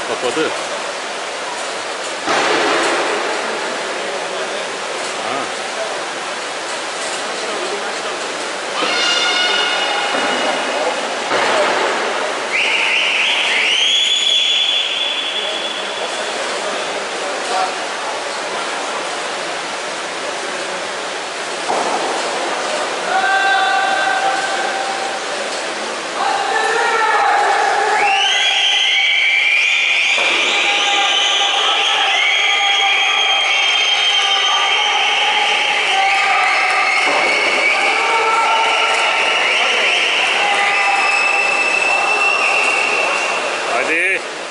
şey, aa kapadı. Ha. Ready?